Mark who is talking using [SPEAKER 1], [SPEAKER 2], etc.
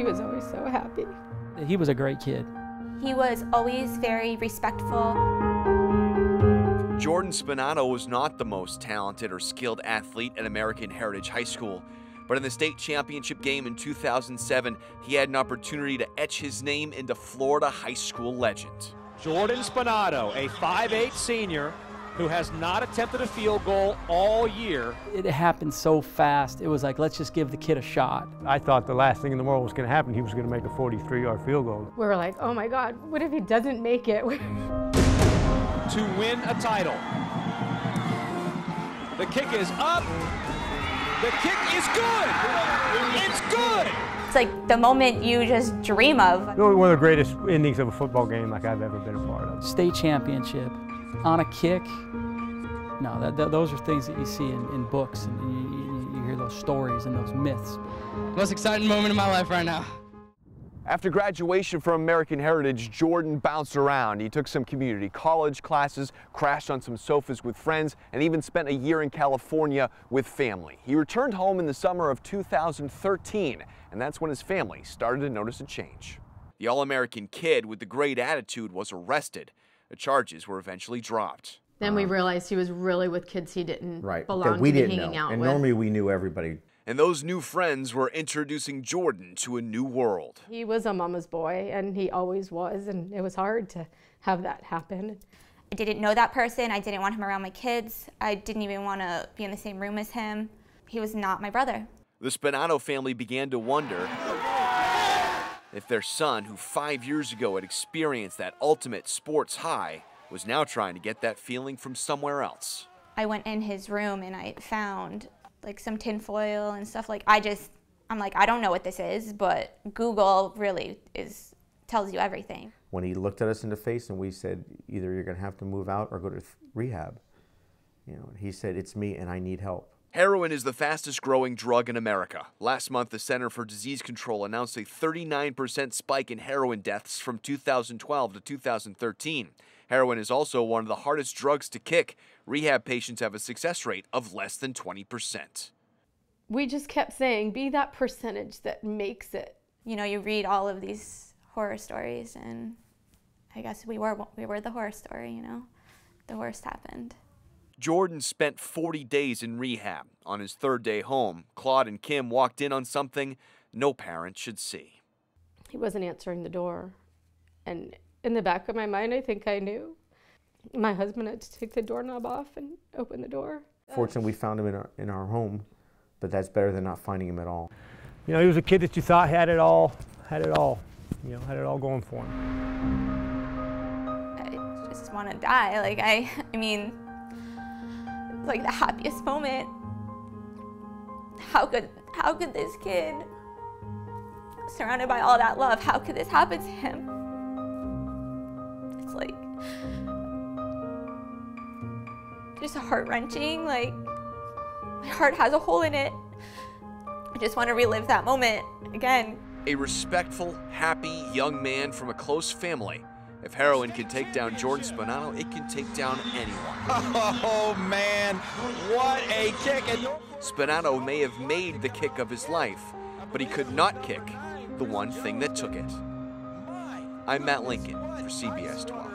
[SPEAKER 1] He was always so happy.
[SPEAKER 2] He was a great kid.
[SPEAKER 3] He was always very respectful.
[SPEAKER 4] Jordan Spinato was not the most talented or skilled athlete at American Heritage High School, but in the state championship game in 2007, he had an opportunity to etch his name into Florida high school legend.
[SPEAKER 5] Jordan Spinato, a 5'8 senior who has not attempted a field goal all year.
[SPEAKER 2] It happened so fast. It was like, let's just give the kid a shot.
[SPEAKER 6] I thought the last thing in the world was going to happen. He was going to make a 43 yard field goal.
[SPEAKER 1] We were like, oh my God, what if he doesn't make it?
[SPEAKER 5] to win a title. The kick is up. The kick is good. It's good.
[SPEAKER 3] It's like the moment you just dream of.
[SPEAKER 6] One of the greatest endings of a football game like I've ever been a part of.
[SPEAKER 2] State championship on a kick. No, that, that, those are things that you see in, in books and you, you, you hear those stories and those myths.
[SPEAKER 7] Most exciting moment of my life right now.
[SPEAKER 4] After graduation from American Heritage, Jordan bounced around. He took some community college classes, crashed on some sofas with friends, and even spent a year in California with family. He returned home in the summer of 2013, and that's when his family started to notice a change. The All-American kid with the great attitude was arrested. The charges were eventually dropped.
[SPEAKER 1] Then we uh-huh. realized he was really with kids he didn't
[SPEAKER 8] right,
[SPEAKER 1] belong
[SPEAKER 8] that we
[SPEAKER 1] to
[SPEAKER 8] didn't
[SPEAKER 1] hanging
[SPEAKER 8] know.
[SPEAKER 1] out
[SPEAKER 8] and
[SPEAKER 1] with.
[SPEAKER 8] normally we knew everybody.
[SPEAKER 4] And those new friends were introducing Jordan to a new world.
[SPEAKER 1] He was a mama's boy, and he always was, and it was hard to have that happen.
[SPEAKER 3] I didn't know that person. I didn't want him around my kids. I didn't even want to be in the same room as him. He was not my brother.
[SPEAKER 4] The Spinato family began to wonder if their son, who five years ago had experienced that ultimate sports high, was now trying to get that feeling from somewhere else.
[SPEAKER 3] I went in his room and I found like some tinfoil and stuff like I just I'm like I don't know what this is, but Google really is tells you everything.
[SPEAKER 8] When he looked at us in the face and we said, either you're going to have to move out or go to rehab, you know, he said, it's me and I need help.
[SPEAKER 4] Heroin is the fastest growing drug in America. Last month, the Center for Disease Control announced a 39% spike in heroin deaths from 2012 to 2013. Heroin is also one of the hardest drugs to kick. Rehab patients have a success rate of less than 20%.
[SPEAKER 1] We just kept saying, be that percentage that makes it.
[SPEAKER 3] You know, you read all of these horror stories and I guess we were we were the horror story, you know. The worst happened.
[SPEAKER 4] Jordan spent 40 days in rehab. On his third day home, Claude and Kim walked in on something no parent should see.
[SPEAKER 1] He wasn't answering the door. And in the back of my mind, I think I knew. My husband had to take the doorknob off and open the door.
[SPEAKER 8] Fortunately, we found him in our, in our home, but that's better than not finding him at all.
[SPEAKER 6] You know, he was a kid that you thought had it all, had it all, you know, had it all going for him.
[SPEAKER 3] I just want to die. Like I I mean it's like the happiest moment. How could how could this kid surrounded by all that love, how could this happen to him? It's like just heart wrenching. Like my heart has a hole in it. I just want to relive that moment again.
[SPEAKER 4] A respectful, happy young man from a close family. If heroin can take down Jordan Spinato, it can take down anyone.
[SPEAKER 5] Oh, man, what a kick.
[SPEAKER 4] Spinato may have made the kick of his life, but he could not kick the one thing that took it. I'm Matt Lincoln for CBS 12.